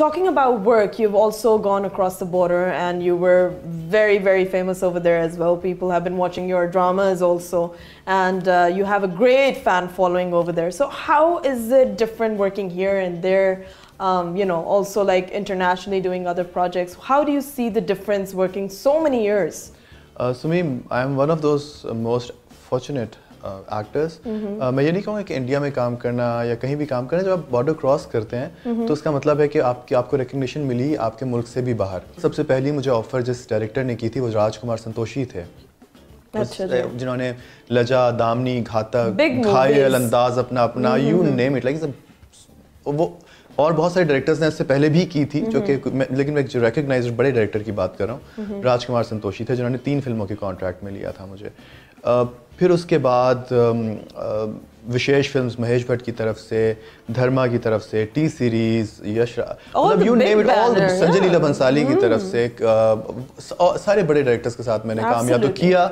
Talking about work, you've also gone across the border and you were very, very famous over there as well. People have been watching your dramas also, and uh, you have a great fan following over there. So, how is it different working here and there? Um, you know, also like internationally doing other projects. How do you see the difference working so many years? Uh, Sumim, I am one of those most fortunate actors uh, uh, मैं ये नहीं कहूँगा कि India में काम करना या कहीं भी काम करना जब आप बॉर्डर क्रॉस करते हैं तो उसका मतलब है कि आपकी आपको रिकग्निशन मिली आपके मुल्क से भी बाहर। सबसे पहली मुझे ऑफ़र जिस डायरेक्टर ने की थी वो राजकुमार संतोषी थे। अच्छा जिन्होंने लजा दामनी घातक घायल अंदाज अपना अपना यू नेम इट लाइक वो और बहुत सारे डायरेक्टर्स ने इससे पहले भी की थी जो कि लेकिन मैं रिकग्नाइज बड़े डायरेक्टर की बात कर रहा हूँ राजकुमार संतोषी थे जिन्होंने तीन फ़िल्मों के कॉन्ट्रैक्ट में लिया था मुझे। फिर उसके बाद विशेष फिल्म्स महेश भट्ट की तरफ़ से धर्मा की तरफ़ से टी सीरीज़ यश मतलब you name it all Sanjay Leela Bhansali की तरफ़ hmm. से सारे बड़े डायरेक्टर्स के साथ मैंने काम या तो किया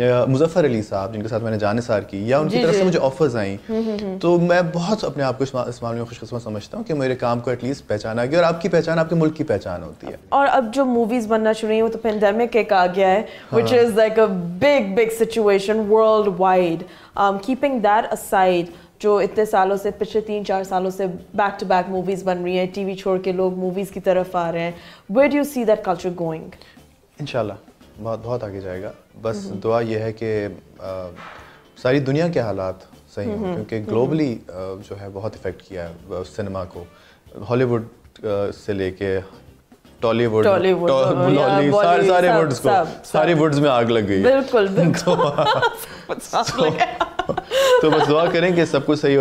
मुजफ्फर अली साहब जिनके साथ मैंने जाने सार की या उनकी तरफ़ से मुझे ऑफर्स आई। हम्म, हम्म, हम्म। तो मैं बहुत अपने आप को इस मामले में खुशकिस्मत समझता हूँ कि मेरे काम को एटलीस्ट पहचाना गया और आपकी पहचान आपके मुल्क की पहचान होती है। और अब जो मूवीज़ बनना शुरू हुई वो तो पेंडेमिक एक आ गया है which is like a big big situation world wide keeping that aside जो इतने सालों से पिछले तीन चार सालों से बैक टू बैक मूवीज़ बन रही हैं टीवी छोड़ के लोग मूवीज़ की तरफ़ आ रहे हैं where do you see that culture going इंशाल्लाह। बहुत बहुत आगे जाएगा। बस दुआ यह है कि सारी दुनिया के हालात सही हों क्योंकि ग्लोबली जो है बहुत इफ़ेक्ट किया है सिनेमा को। हॉलीवुड से लेके टॉलीवुड सारे सारे वुड्स को सारे वुड्स में आग लग गई बिल्कुल बिल्कुल। तो, तो, तो बस दुआ करें कि सब कुछ सही हो